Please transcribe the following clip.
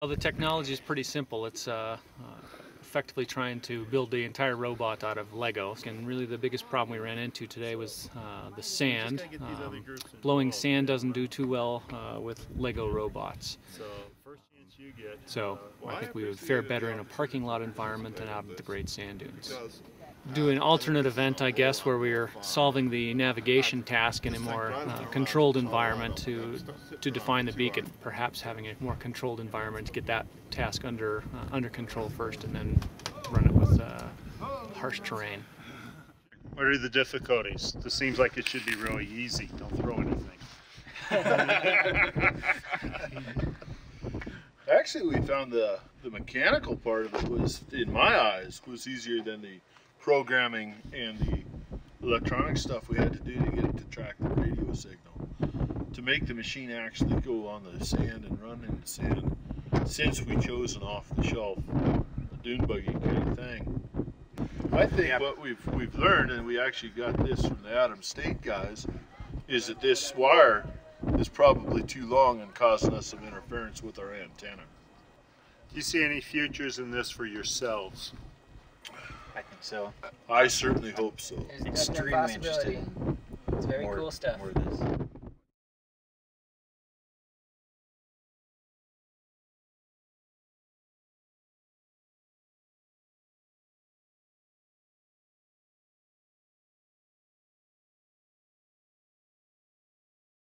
Well, the technology is pretty simple. It's uh, uh, effectively trying to build the entire robot out of Lego. And really, the biggest problem we ran into today was uh, the sand. Um, blowing sand doesn't do too well uh, with Lego robots. So first chance you get. So uh, I think we would fare better in a parking lot environment than out at the Great Sand Dunes. Because Do an alternate event, I guess, where we're solving the navigation task in a more uh, controlled environment to to define the beacon. Perhaps having a more controlled environment to get that task under uh, under control first, and then run it with uh, harsh terrain. What are the difficulties? This seems like it should be really easy. Don't throw anything. Actually, we found the the mechanical part of it was, in my eyes, was easier than the programming and the electronic stuff we had to do to get it to track the radio signal. To make the machine actually go on the sand and run in the sand, since we chose an off-the-shelf dune buggy kind of thing. I think what we've we've learned, and we actually got this from the Adams State guys, is that this wire is probably too long and causing us some interference with our antenna. Do you see any futures in this for yourselves? I think so. I certainly hope so. There's Extremely possibility. interested It's very more, cool stuff. more of this.